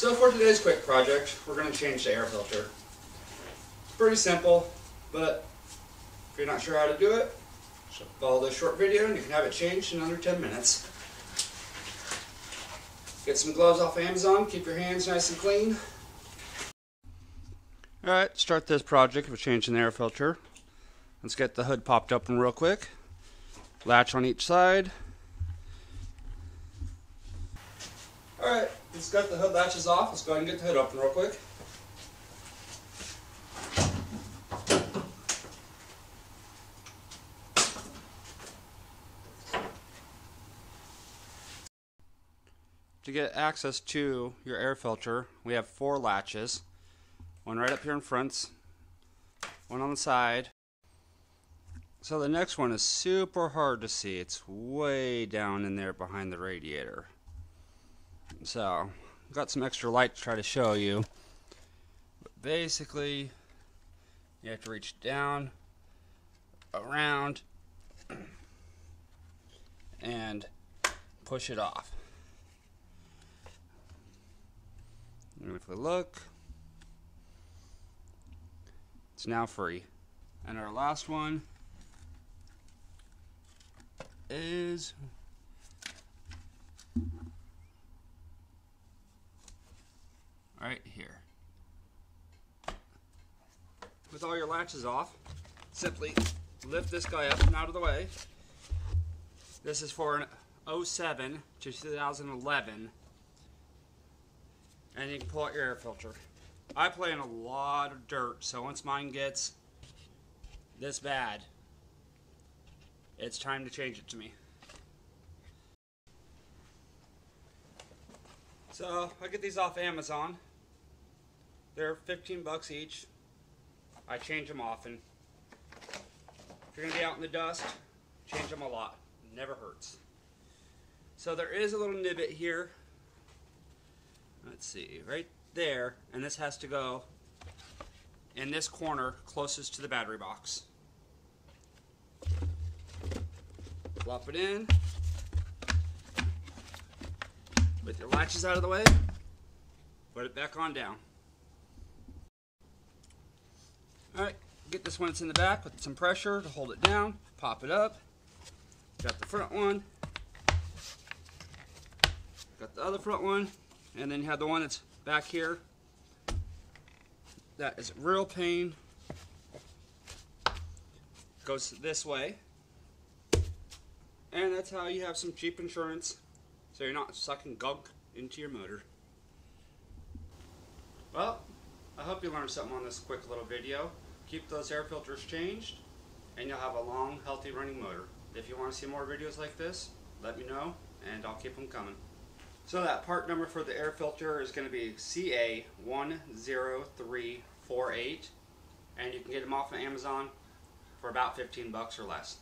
So for today's quick project, we're going to change the air filter. Pretty simple, but if you're not sure how to do it, follow this short video and you can have it changed in under 10 minutes. Get some gloves off Amazon, keep your hands nice and clean. Alright, start this project with changing the air filter. Let's get the hood popped open real quick. Latch on each side. Alright, let's get the hood latches off. Let's go ahead and get the hood open real quick. To get access to your air filter, we have four latches. One right up here in front, one on the side. So the next one is super hard to see. It's way down in there behind the radiator. So, got some extra light to try to show you. But basically, you have to reach down, around, and push it off. And if we look, it's now free. And our last one is right here. With all your latches off, simply lift this guy up and out of the way. This is for an 07 to 2011 and you can pull out your air filter. I play in a lot of dirt, so once mine gets this bad, it's time to change it to me. So I get these off Amazon. They're 15 bucks each. I change them often. If you're gonna be out in the dust, change them a lot. Never hurts. So there is a little nibbit here let's see, right there, and this has to go in this corner closest to the battery box. Flop it in. With your latches out of the way, put it back on down. Alright, get this one that's in the back with some pressure to hold it down, pop it up. Got the front one. Got the other front one. And then you have the one that's back here. That is real pain. Goes this way. And that's how you have some cheap insurance. So you're not sucking gunk into your motor. Well, I hope you learned something on this quick little video. Keep those air filters changed and you'll have a long, healthy running motor. If you want to see more videos like this, let me know and I'll keep them coming. So that part number for the air filter is going to be CA10348 and you can get them off of Amazon for about 15 bucks or less.